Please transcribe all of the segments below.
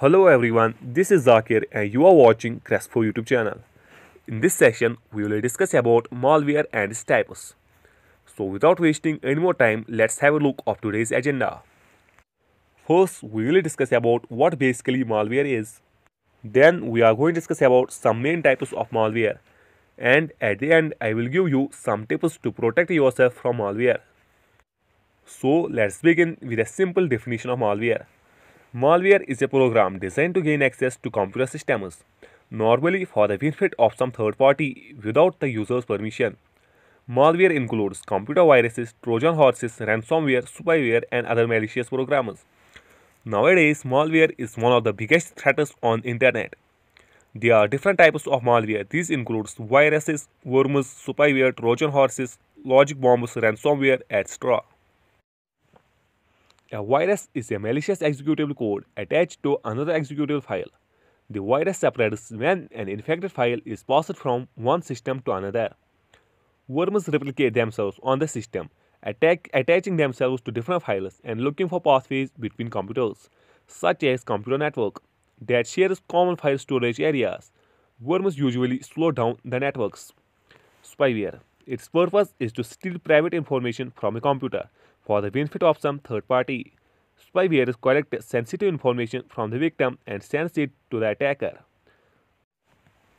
Hello everyone, this is Zakir and you are watching crus4 YouTube channel. In this section, we will discuss about malware and its types. So without wasting any more time, let's have a look of today's agenda. First, we will discuss about what basically malware is. Then we are going to discuss about some main types of malware. And at the end, I will give you some tips to protect yourself from malware. So let's begin with a simple definition of malware. Malware is a program designed to gain access to computer systems, normally for the benefit of some third party without the user's permission. Malware includes computer viruses, Trojan horses, ransomware, spyware, and other malicious programs. Nowadays, malware is one of the biggest threats on internet. There are different types of malware. These includes viruses, worms, spyware, Trojan horses, logic bombs, ransomware, etc. A virus is a malicious executable code attached to another executable file. The virus spreads when an infected file is passed from one system to another. Worms replicate themselves on the system, attack, attaching themselves to different files and looking for pathways between computers, such as computer network, that shares common file storage areas. Worms usually slow down the networks. Spyware. Its purpose is to steal private information from a computer for the benefit of some third party. Spyware collects sensitive information from the victim and sends it to the attacker.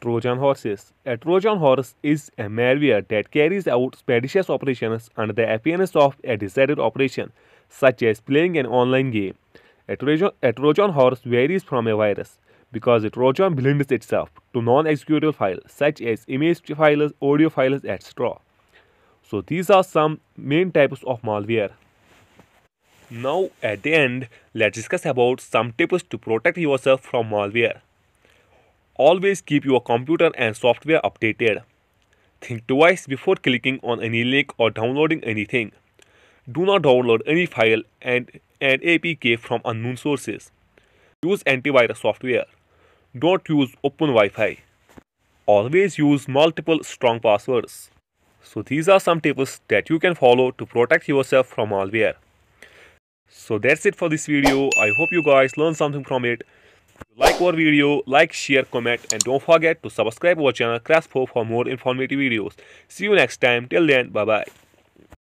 Trojan horses. A Trojan horse is a malware that carries out malicious operations under the appearance of a desired operation, such as playing an online game. A Trojan, a Trojan horse varies from a virus because a Trojan blends itself to non-executable files such as image files, audio files, etc. So these are some main types of malware. Now at the end, let's discuss about some tips to protect yourself from malware. Always keep your computer and software updated. Think twice before clicking on any link or downloading anything. Do not download any file and an APK from unknown sources. Use antivirus software. Don't use open Wi-Fi. Always use multiple strong passwords. So these are some tips that you can follow to protect yourself from malware. So that's it for this video. I hope you guys learned something from it. Like our video, like, share, comment and don't forget to subscribe our channel crus4 for more informative videos. See you next time. Till then, bye bye.